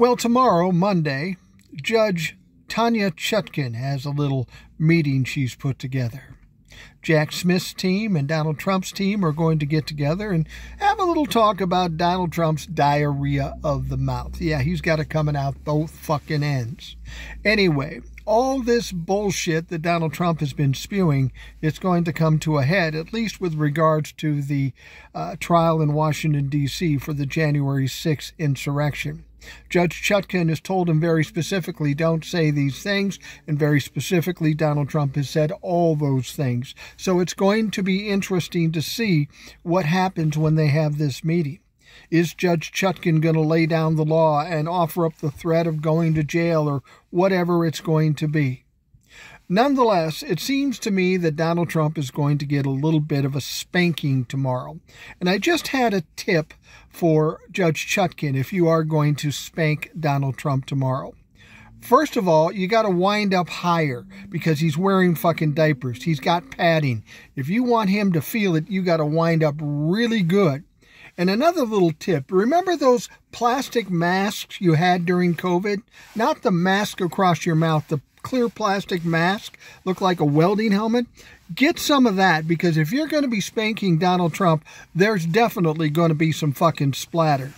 Well, tomorrow, Monday, Judge Tanya Chutkan has a little meeting she's put together. Jack Smith's team and Donald Trump's team are going to get together and have a little talk about Donald Trump's diarrhea of the mouth. Yeah, he's got it coming out both fucking ends. Anyway, all this bullshit that Donald Trump has been spewing, it's going to come to a head, at least with regards to the uh, trial in Washington, D.C. for the January 6th insurrection. Judge Chutkan has told him very specifically, don't say these things. And very specifically, Donald Trump has said all those things. So it's going to be interesting to see what happens when they have this meeting. Is Judge Chutkan going to lay down the law and offer up the threat of going to jail or whatever it's going to be? Nonetheless, it seems to me that Donald Trump is going to get a little bit of a spanking tomorrow. And I just had a tip for Judge Chutkan if you are going to spank Donald Trump tomorrow. First of all, you got to wind up higher because he's wearing fucking diapers. He's got padding. If you want him to feel it, you got to wind up really good. And another little tip remember those plastic masks you had during COVID? Not the mask across your mouth, the clear plastic mask, look like a welding helmet. Get some of that because if you're going to be spanking Donald Trump, there's definitely going to be some fucking splatter.